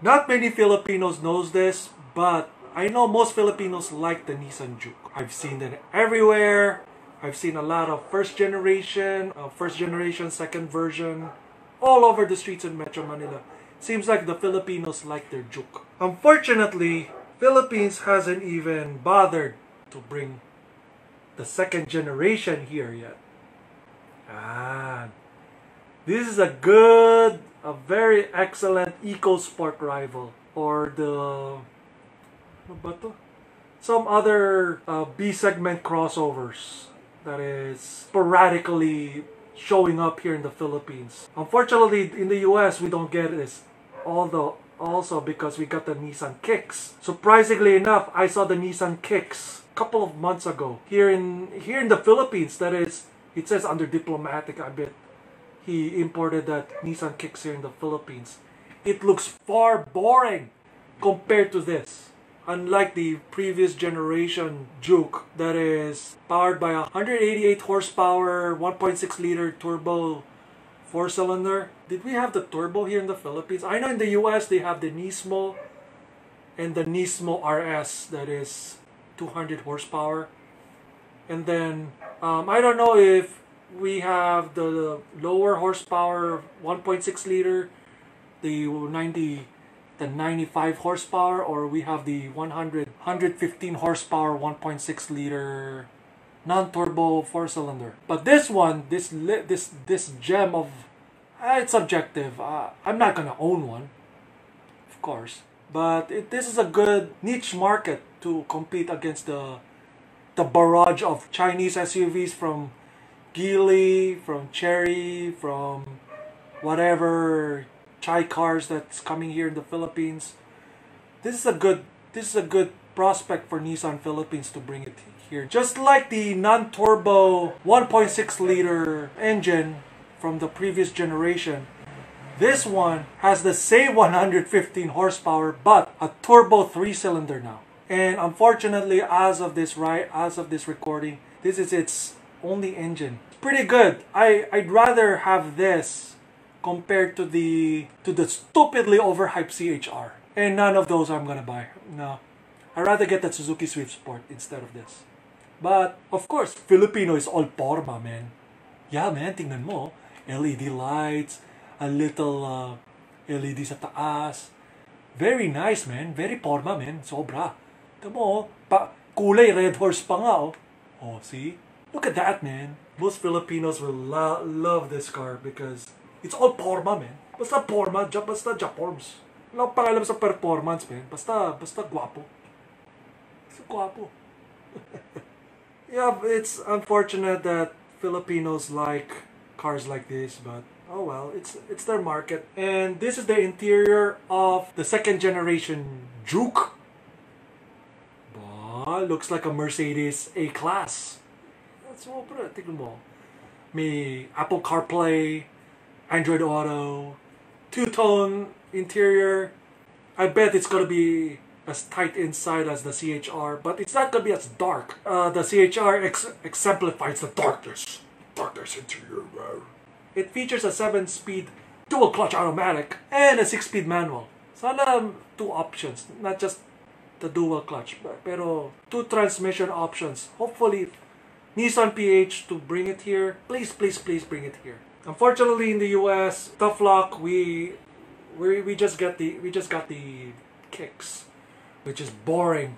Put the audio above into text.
Not many Filipinos knows this, but I know most Filipinos like the Nissan Juke. I've seen them everywhere. I've seen a lot of first generation, uh, first generation, second version, all over the streets in Metro Manila. Seems like the Filipinos like their Juke. Unfortunately, Philippines hasn't even bothered to bring the second generation here yet. Ah, this is a good, a very excellent EcoSport rival or the some other uh, B segment crossovers that is sporadically showing up here in the Philippines. Unfortunately, in the US, we don't get this. Although also because we got the Nissan Kicks. Surprisingly enough, I saw the Nissan Kicks a couple of months ago here in here in the Philippines. That is, it says under diplomatic. I bet he imported that Nissan Kicks here in the Philippines. It looks far boring compared to this. Unlike the previous generation Juke that is powered by a 188 horsepower 1.6 liter turbo four cylinder. Did we have the turbo here in the Philippines? I know in the US they have the Nismo and the Nismo RS that is 200 horsepower. And then um, I don't know if we have the lower horsepower 1.6 liter, the 90 the 95 horsepower or we have the 100 115 horsepower 1.6 liter non-turbo four cylinder. But this one, this this this gem of uh, it's subjective. Uh, I'm not gonna own one, of course. But it, this is a good niche market to compete against the the barrage of Chinese SUVs from Geely, from Chery, from whatever Chai cars that's coming here in the Philippines. This is a good this is a good prospect for Nissan Philippines to bring it here. Just like the non-turbo 1.6 liter engine from the previous generation, this one has the same 115 horsepower but a turbo 3 cylinder now. And unfortunately as of this right as of this recording, this is its only engine. Pretty good. I I'd rather have this compared to the to the stupidly overhyped CHR. And none of those I'm gonna buy. No. I'd rather get the Suzuki Swift Sport instead of this. But, of course, Filipino is all porma, man. Yeah, man, tingnan mo. LED lights, a little uh, LED sa taas. Very nice, man. Very porma, man. Sobra. Tingnan mo, pa, kulay red horse pa nga, oh. Oh, see? Look at that, man. Most Filipinos will lo- love this car because it's all porma, man. Basta porma, ja, basta Japorms. Wala akong pakialam sa performance, man. Basta, basta guwapo. Basta guwapo. yeah, it's unfortunate that Filipinos like cars like this, but oh well, it's it's their market. And this is the interior of the second generation Juke. Bah, looks like a Mercedes A-Class. All, bro. Tignan mo. May Apple CarPlay, Android Auto, two-tone interior. I bet it's gonna be as tight inside as the CHR, but it's not gonna be as dark. Uh, the CHR ex- exemplifies the darkness. Darkness interior. It features a 7-speed dual clutch automatic and a 6-speed manual. Sana two options, not just the dual clutch, but- pero two transmission options. Hopefully, Nissan PH to bring it here. Please, please, please bring it here. Unfortunately, in the US, tough luck. We we we just get the we just got the kicks, which is boring.